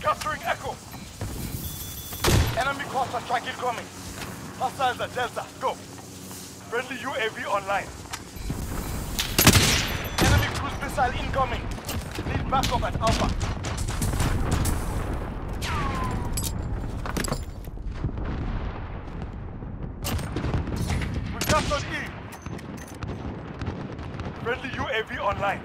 Capturing Echo. Enemy cluster strike incoming. Hostiles at Delta. Go. Friendly UAV online. Enemy cruise missile incoming. Need backup at Alpha. Captured E. Friendly UAV online.